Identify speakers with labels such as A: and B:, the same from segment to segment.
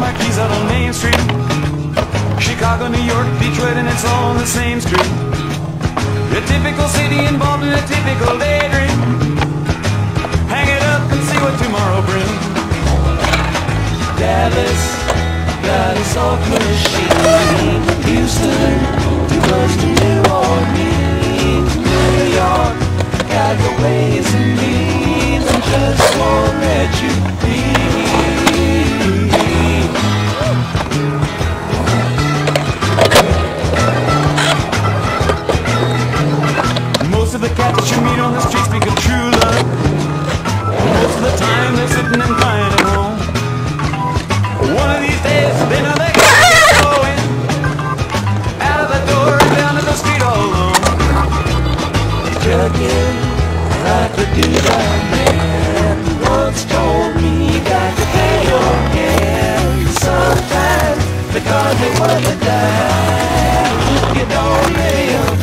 A: Main Street. Chicago, New York, Detroit, and it's all on the same street. A typical city involved in a typical daydream. Hang it up and see what tomorrow brings. Dallas, got a soft machine. Houston, Cats that you meet on the street speak of true love. Most of the time they're sitting and crying at home. One of these days they know they get going. Out of the door and down to the street all alone. Trucking like the I man once told me you got to pay your hand. Sometimes because they worth a dime. You don't lay 'em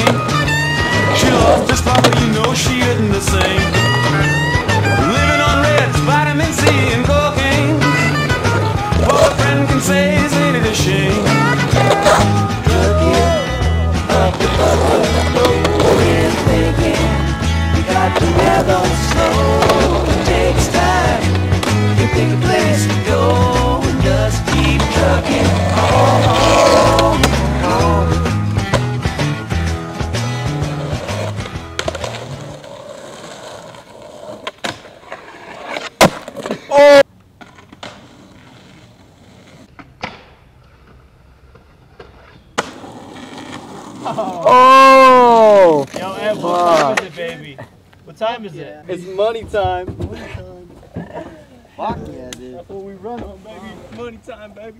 A: Jane? She her spot, but you know she isn't the same. Oh!
B: Oh!
C: Yo, Ed, what time is it, baby? What time is it?
B: It's money time.
C: Fuck yeah, dude. That's what we run on, baby. Money time, baby.